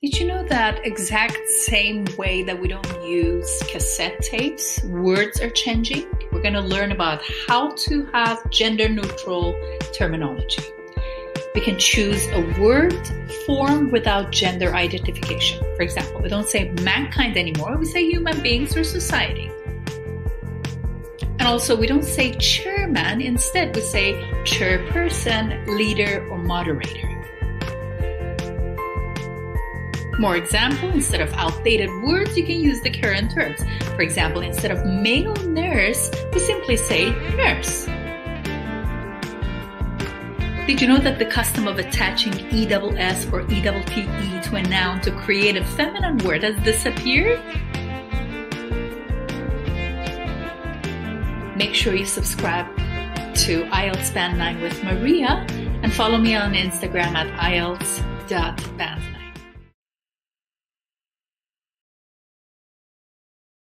Did you know that exact same way that we don't use cassette tapes, words are changing? We're going to learn about how to have gender neutral terminology. We can choose a word form without gender identification. For example, we don't say mankind anymore, we say human beings or society. And also, we don't say chairman, instead, we say chairperson, leader, or moderator. More example, instead of outdated words, you can use the current terms. For example, instead of male nurse, we simply say nurse. Did you know that the custom of attaching ESS or ETTE to a noun to create a feminine word has disappeared? Make sure you subscribe to IELTS Band 9 with Maria and follow me on Instagram at IELTS.bandman.